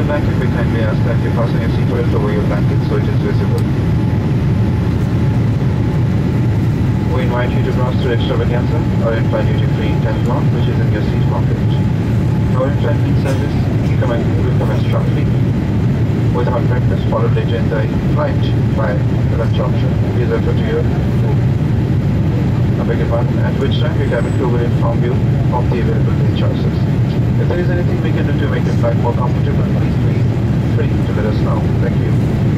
a blanket, we ask that you fasten your seatbelt over your blanket so it is visible. We invite you to browse through extravaganza or in-flight duty-free telephone which is in your seat pocket. Our in-flight meal service will commence shortly with hot breakfast followed later in the flight by lunch option. Please refer to your I beg your pardon, at which time your cabin crew will inform you of the available meal choices. If there is anything we can do to make your flight more comfortable, please feel free to let us know. Thank you.